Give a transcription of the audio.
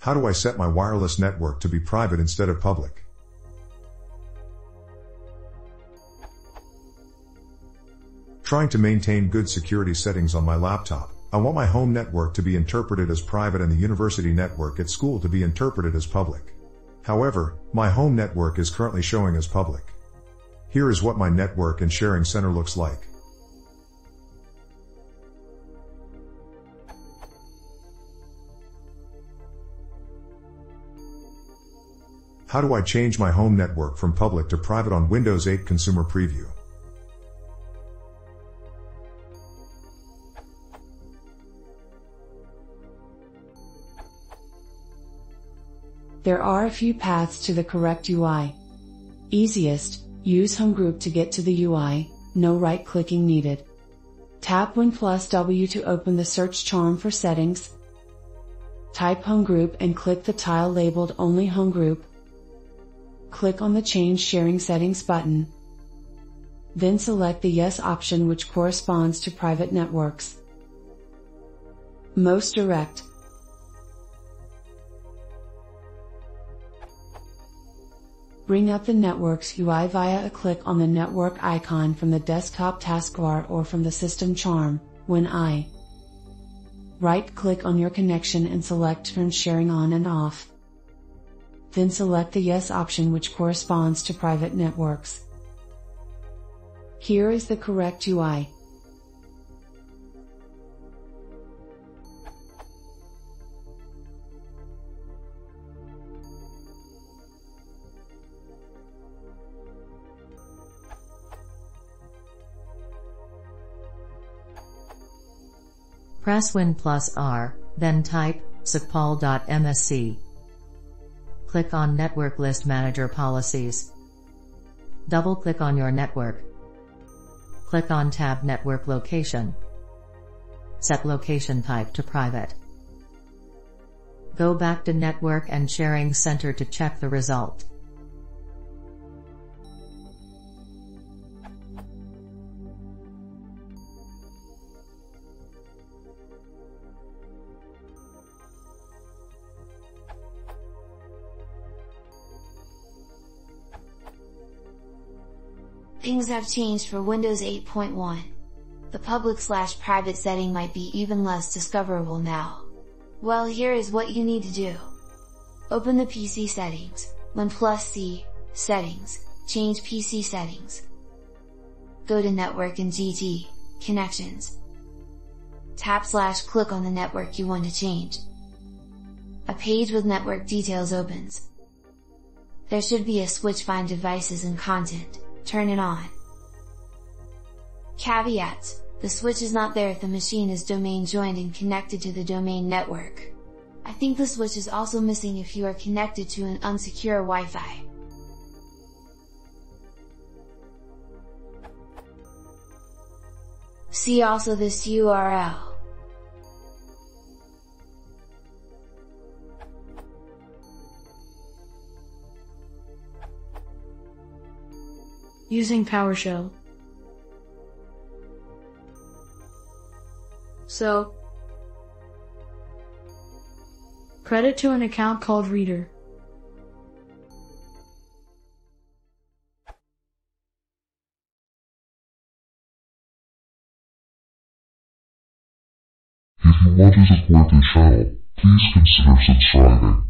How do I set my wireless network to be private instead of public? Trying to maintain good security settings on my laptop, I want my home network to be interpreted as private and the university network at school to be interpreted as public. However, my home network is currently showing as public. Here is what my network and sharing center looks like. How do I change my home network from public to private on Windows 8 Consumer Preview? There are a few paths to the correct UI. Easiest, use Home Group to get to the UI, no right clicking needed. Tap Win plus W to open the search charm for settings. Type Home Group and click the tile labeled Only Home Group click on the Change Sharing Settings button. Then select the Yes option which corresponds to private networks. Most direct. Bring up the network's UI via a click on the network icon from the desktop taskbar or from the system charm, when I right click on your connection and select turn sharing on and off then select the Yes option which corresponds to private networks. Here is the correct UI. Press Win plus R, then type secpol.msc. Click on Network List Manager Policies. Double-click on your network. Click on tab Network Location. Set location type to private. Go back to Network and Sharing Center to check the result. Things have changed for Windows 8.1. The public slash private setting might be even less discoverable now. Well here is what you need to do. Open the PC settings, Win plus C, Settings, change PC settings. Go to Network and GT, Connections. Tap slash click on the network you want to change. A page with network details opens. There should be a switch find devices and content turn it on. Caveat, the switch is not there if the machine is domain joined and connected to the domain network. I think the switch is also missing if you are connected to an unsecure Wi-Fi. See also this URL. Using PowerShell. So, credit to an account called Reader. If you want to support the channel, please consider subscribing.